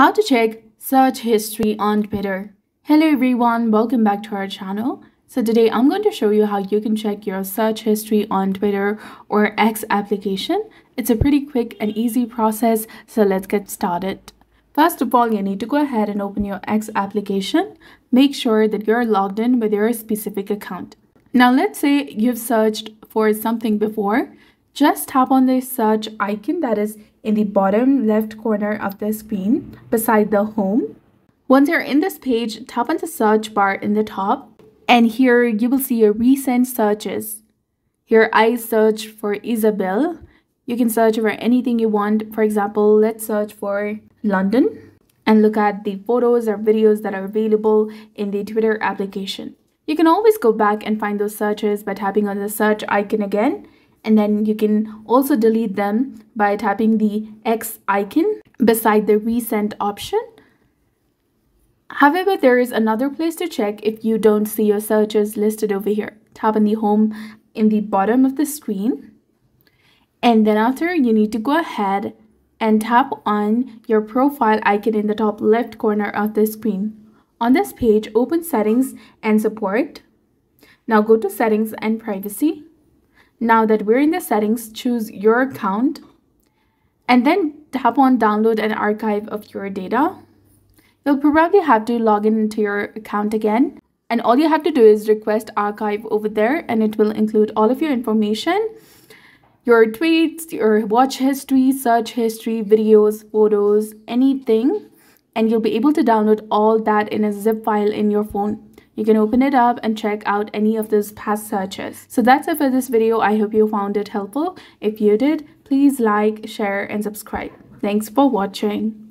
How to check search history on Twitter. Hello everyone, welcome back to our channel. So today I'm going to show you how you can check your search history on Twitter or X application. It's a pretty quick and easy process, so let's get started. First of all, you need to go ahead and open your X application. Make sure that you're logged in with your specific account. Now let's say you've searched for something before. Just tap on the search icon that is in the bottom left corner of the screen beside the home. Once you're in this page, tap on the search bar in the top and here you will see your recent searches. Here I search for Isabel. You can search for anything you want. For example, let's search for London and look at the photos or videos that are available in the Twitter application. You can always go back and find those searches by tapping on the search icon again and then you can also delete them by tapping the X icon beside the resend option. However, there is another place to check if you don't see your searches listed over here. Tap on the home in the bottom of the screen. And then after, you need to go ahead and tap on your profile icon in the top left corner of the screen. On this page, open settings and support. Now go to settings and privacy. Now that we're in the settings, choose your account and then tap on download an archive of your data. You'll probably have to log in into your account again. And all you have to do is request archive over there and it will include all of your information, your tweets, your watch history, search history, videos, photos, anything. And you'll be able to download all that in a zip file in your phone. You can open it up and check out any of those past searches. So that's it for this video. I hope you found it helpful. If you did, please like, share, and subscribe. Thanks for watching.